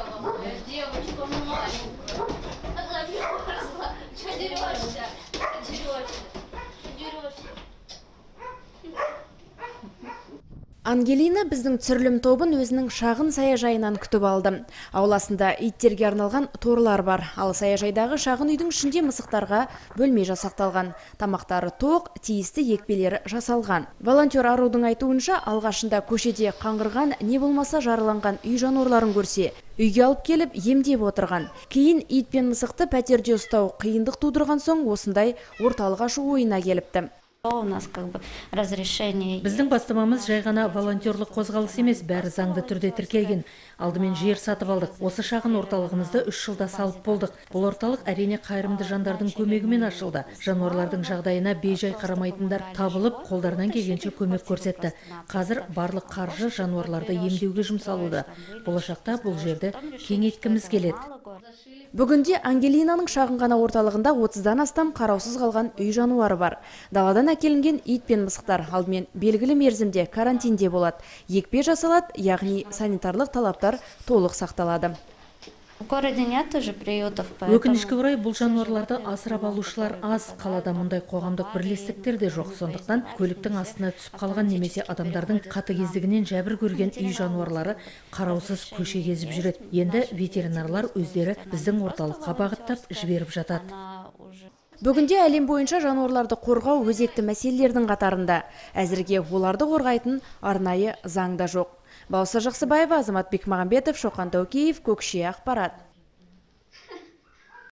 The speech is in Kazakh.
делом, с девочками. Ангелина біздің түсірілім тобын өзінің шағын саяжайынан күтіп алды. Ауласында иттерге арналған торлар бар. Ал саяжайдағы шағын үйдің ішінде мысықтарға бөлме жасақталған. Тамақтары тоқ тиісті екпелері жасалған. Волонтер арудың айтуынша алғашында көшеде қаңғырған не болмаса жараланған үй жануарларын көрсе үйге алып келіп емдеп отырған. Кейін ит пен мысықты пәтерде ұстау қиындық тудырған соң осындай орталық ашу ойына келіпті. У нас как бы разрешение біздің бастамамыз жай ғана волонтерлық қозғалыс емес бәрі заңды түрде тіркелген. алдымен жер сатып алдық. Осы шағын орталығымызды үш жылда салып болдық. Бұл орталық әрине қайырымды жандардың көмегімен ашылды. Жануарлардың жағдайына бейжай қарамайтындар табылып қолдарынан келгенше көмек көрсетті. қазір барлық қаржы жануарларды емдеуге жұмсалуда. болашақта бұл жерді кеңейткіміз келеді. Бүгінде Ангелинаның шағын ғана орталығында 30-дан астам қараусыз қалған үй жануары бар. Даладан әкелінген ит пен мысықтар алдымен белгілі мерзімде карантинде болады. Екпе жасалады, яғни санитарлық талаптар толық сақталады. Городе нет уже приютов поэтому өкінішке орай бұл жануарларды асырап алушылар аз қалада мұндай қоғамдық бірлестіктер де жоқ. сондықтан көліктің астына түсіп қалған немесе адамдардың қатыгездігінен жәбір көрген үй жануарлары қараусыз көше кезіп жүреді. Енді ветеринарлар өздері біздің орталыққа бағыттап жіберіп жатады. Бүгінде әлем бойынша жануарларды қорғау өзекті мәселелердің қатарында. Әзірге оларды қорғайтын арнайы заңда жоқ. Бауса Жақсыбаева, Азамат Бекмағамбетов, Шоқан Таукеев, Көкше ақпарат.